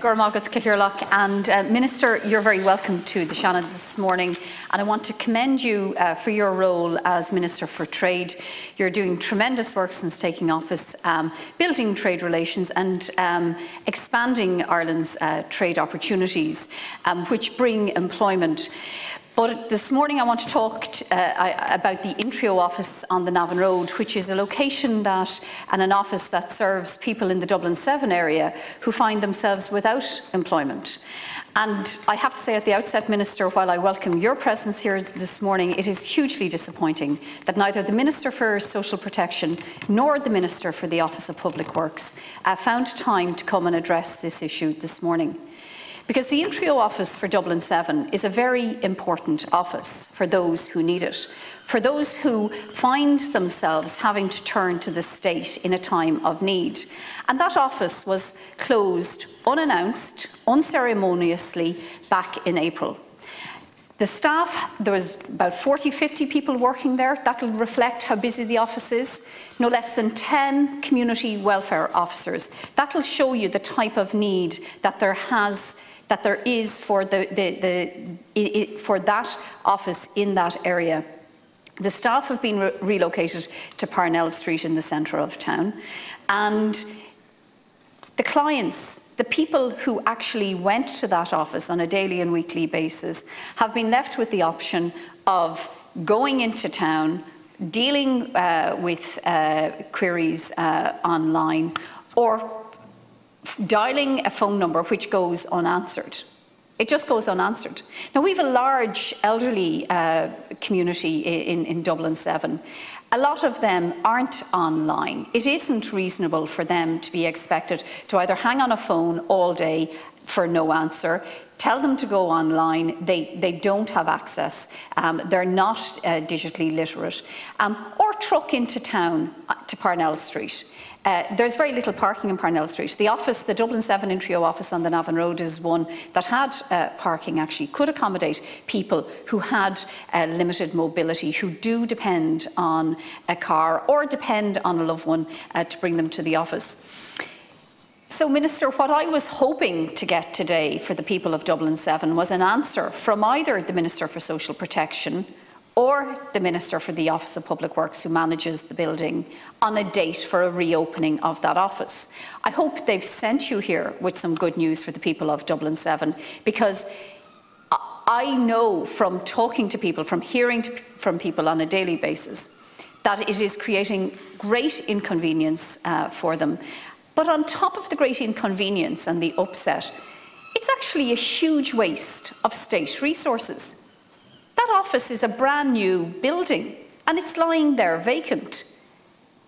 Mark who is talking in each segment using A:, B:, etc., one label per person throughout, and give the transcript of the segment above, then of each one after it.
A: Gormagat Cathaoirleach and uh, Minister, you're very welcome to the Shannon this morning and I want to commend you uh, for your role as Minister for Trade. You're doing tremendous work since taking office, um, building trade relations and um, expanding Ireland's uh, trade opportunities, um, which bring employment. But this morning I want to talk uh, about the Intreo office on the Navan Road, which is a location that and an office that serves people in the Dublin 7 area who find themselves without employment. And I have to say at the outset, Minister, while I welcome your presence here this morning, it is hugely disappointing that neither the Minister for Social Protection nor the Minister for the Office of Public Works uh, found time to come and address this issue this morning. Because the Intreo office for Dublin 7 is a very important office for those who need it, for those who find themselves having to turn to the state in a time of need. And that office was closed unannounced, unceremoniously back in April. The staff, there was about 40, 50 people working there. That'll reflect how busy the office is. No less than 10 community welfare officers. That'll show you the type of need that there has that there is for, the, the, the, for that office in that area. The staff have been re relocated to Parnell Street in the centre of town, and the clients, the people who actually went to that office on a daily and weekly basis, have been left with the option of going into town, dealing uh, with uh, queries uh, online, or dialing a phone number which goes unanswered. It just goes unanswered. Now, we have a large elderly uh, community in, in Dublin 7. A lot of them aren't online. It isn't reasonable for them to be expected to either hang on a phone all day for no answer, tell them to go online, they, they don't have access, um, they're not uh, digitally literate, um, or truck into town uh, to Parnell Street. Uh, there's very little parking in Parnell Street. The office, the Dublin 7 Intreo office on the Navan Road is one that had uh, parking actually, could accommodate people who had uh, limited mobility, who do depend on a car or depend on a loved one uh, to bring them to the office. So, Minister, what I was hoping to get today for the people of Dublin 7 was an answer from either the Minister for Social Protection or the Minister for the Office of Public Works who manages the building on a date for a reopening of that office. I hope they've sent you here with some good news for the people of Dublin 7 because I know from talking to people, from hearing to, from people on a daily basis, that it is creating great inconvenience uh, for them. But on top of the great inconvenience and the upset, it's actually a huge waste of state resources. That office is a brand new building and it's lying there vacant.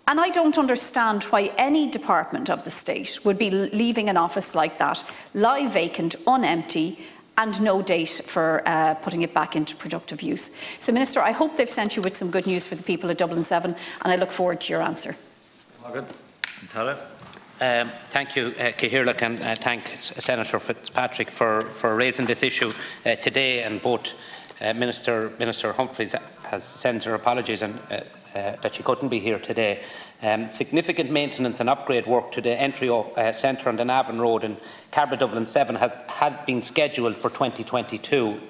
A: And I don't understand why any department of the state would be leaving an office like that, lie vacant, unempty, and no date for uh, putting it back into productive use. So, Minister, I hope they've sent you with some good news for the people of Dublin 7, and I look forward to your answer.
B: Um, thank you, uh, Cathaoirleach, and uh, thank Senator Fitzpatrick for, for raising this issue uh, today and both uh, Minister, Minister Humphreys has sent her apologies and, uh, uh, that she couldn't be here today. Um, significant maintenance and upgrade work to the Intreo uh, Centre on the Navan Road in Cabra Dublin 7 had, had been scheduled for 2022.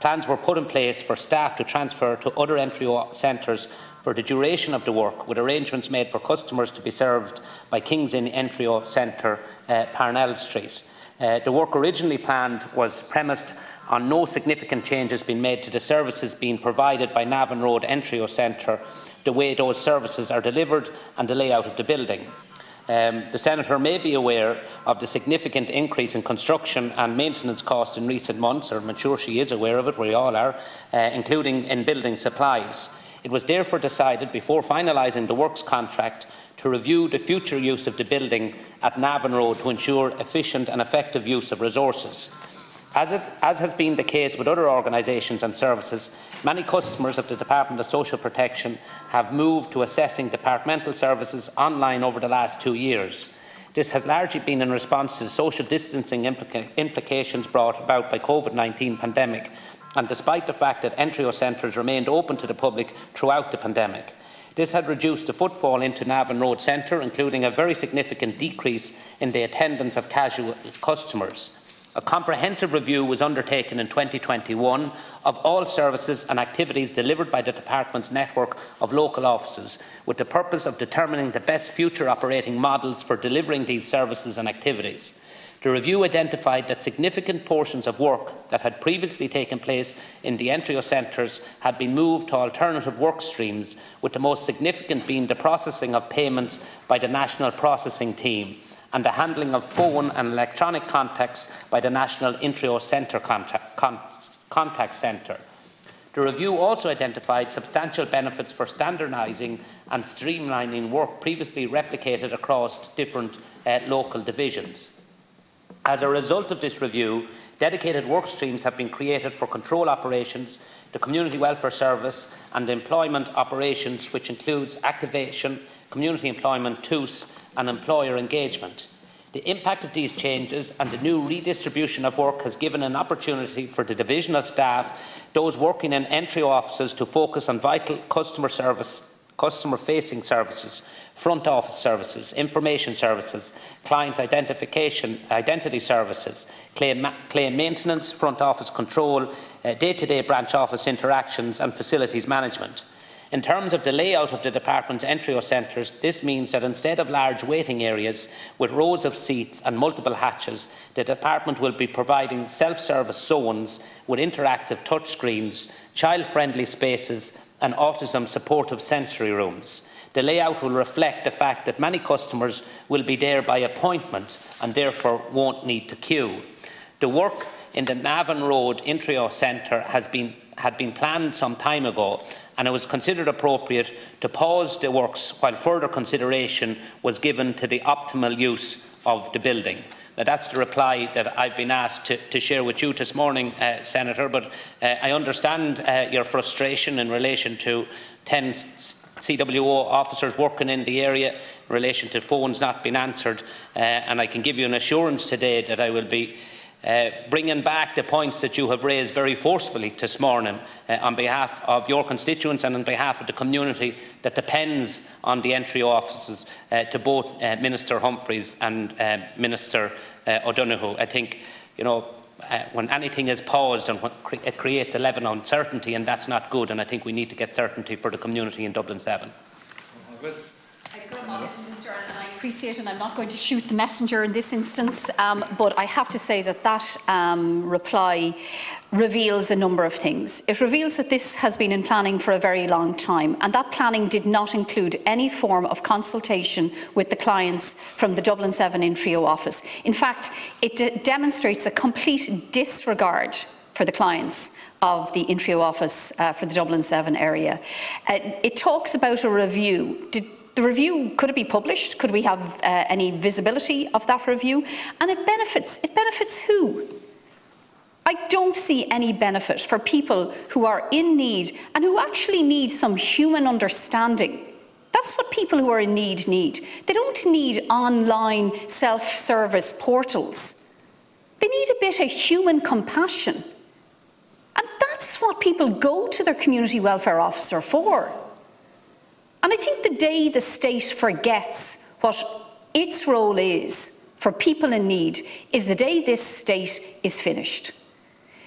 B: Plans were put in place for staff to transfer to other Intreo centres for the duration of the work, with arrangements made for customers to be served by King's Inn Intreo Centre, uh, Parnell Street. Uh, the work originally planned was premised on no significant changes been made to the services being provided by Navan Road Intreo Centre, the way those services are delivered and the layout of the building. Um, the Senator may be aware of the significant increase in construction and maintenance costs in recent months, or I'm sure she is aware of it, we all are, uh, including in building supplies. It was therefore decided, before finalising the works contract, to review the future use of the building at Navan Road to ensure efficient and effective use of resources. As, it, as, has been the case with other organisations and services, many customers of the Department of Social Protection have moved to assessing departmental services online over the last two years. This has largely been in response to the social distancing implica implications brought about by COVID-19 pandemic, and despite the fact that Intreo centres remained open to the public throughout the pandemic. This had reduced the footfall into Navan Road Centre, including a very significant decrease in the attendance of casual customers. A comprehensive review was undertaken in 2021 of all services and activities delivered by the Department's network of local offices, with the purpose of determining the best future operating models for delivering these services and activities. The review identified that significant portions of work that had previously taken place in the Intreo centres had been moved to alternative work streams, with the most significant being the processing of payments by the National Processing Team and the handling of phone and electronic contacts by the National Intreo Centre Contact, Contact Centre. The review also identified substantial benefits for standardising and streamlining work previously replicated across different uh, local divisions. As a result of this review, dedicated work streams have been created for control operations, the Community Welfare Service and employment operations, which includes activation, community employment, Tús and employer engagement. The impact of these changes and the new redistribution of work has given an opportunity for the divisional staff, those working in Intreo offices, to focus on vital customer service, customer-facing services, front office services, information services, client identification, identity services, claim, claim maintenance, front office control, uh, day-to-day -day branch office interactions and facilities management. In terms of the layout of the department's Intreo centres, this means that instead of large waiting areas with rows of seats and multiple hatches, the department will be providing self-service zones with interactive touchscreens, child-friendly spaces and autism supportive sensory rooms. The layout will reflect the fact that many customers will be there by appointment and therefore won't need to queue. The work in the Navan Road Intreo Centre has been had been planned some time ago and it was considered appropriate to pause the works while further consideration was given to the optimal use of the building. Now, that's the reply that I've been asked to, to share with you this morning, uh, Senator, but uh, I understand uh, your frustration in relation to 10 CWO officers working in the area in relation to phones not being answered, uh, and I can give you an assurance today that I will be uh, bringing back the points that you have raised very forcefully this morning uh, on behalf of your constituents and on behalf of the community that depends on the Intreo offices uh, to both uh, Minister Humphreys and uh, Minister uh, O'Donoghue. I think, you know, when anything is paused and it creates a level of uncertainty and that's not good and I think we need to get certainty for the community in Dublin 7
A: appreciate, and I'm not going to shoot the messenger in this instance, um, but I have to say that that um, reply reveals a number of things. It reveals that this has been in planning for a very long time, and that planning did not include any form of consultation with the clients from the Dublin 7 Intreo office. In fact, it demonstrates a complete disregard for the clients of the Intreo office uh, for the Dublin 7 area. Uh, it talks about a review. Did, the review, could it be published? Could we have uh, any visibility of that review? And it benefits, it benefits who? I don't see any benefit for people who are in need and who actually need some human understanding. That's what people who are in need need. They don't need online self-service portals. They need a bit of human compassion. And that's what people go to their community welfare officer for. And I think the day the state forgets what its role is for people in need is the day this state is finished.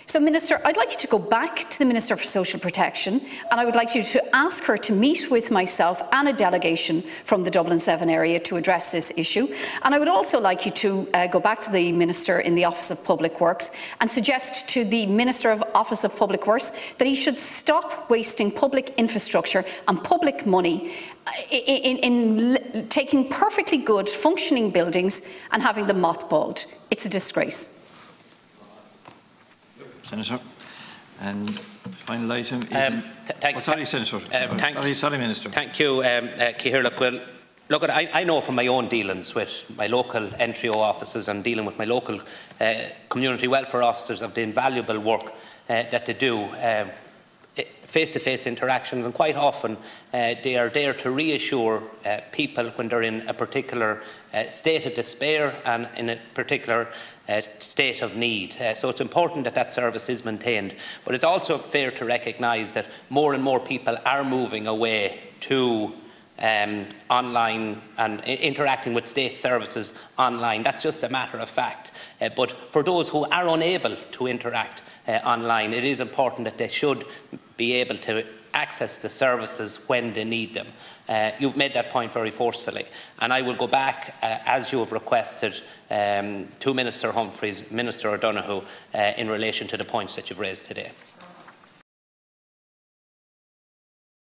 A: So, Minister, I'd like you to go back to the Minister for Social Protection and I would like you to ask her to meet with myself and a delegation from the Dublin 7 area to address this issue. And I would also like you to uh, go back to the Minister in the Office of Public Works and suggest to the Minister of Office of Public Works that he should stop wasting public infrastructure and public money uh, in, in, in taking perfectly good functioning buildings and having them mothballed. It's a disgrace.
C: Senator. And final item is... Um, th oh, sorry, Senator. Um, thank sorry, sorry, Minister.
B: Thank you, um, uh, Look, Well, look, I, I know from my own dealings with my local NTO offices and dealing with my local uh, community welfare officers of the invaluable work uh, that they do uh, face-to-face -face interactions and quite often uh, they are there to reassure uh, people when they're in a particular uh, state of despair and in a particular uh, state of need. Uh, so it's important that that service is maintained. But it's also fair to recognise that more and more people are moving away to um, online and interacting with state services online. That's just a matter of fact. Uh, but for those who are unable to interact uh, online, it is important that they should be able to access the services when they need them. Uh, you've made that point very forcefully. And I will go back, uh, as you have requested, um, to Minister Humphreys, Minister O'Donoghue, uh, in relation to the points that you've raised today.